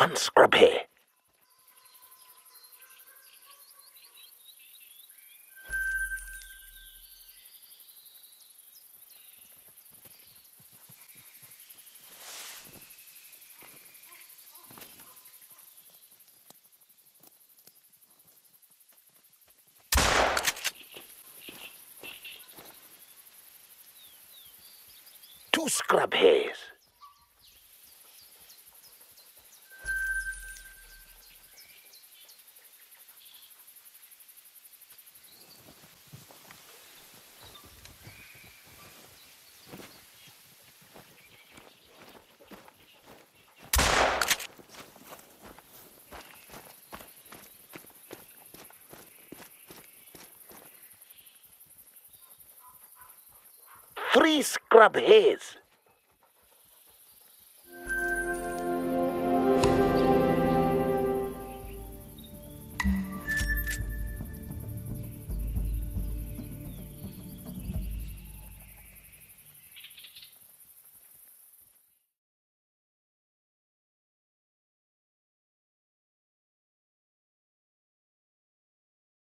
One scrub hair. Two scrub hairs. Three scrub hairs.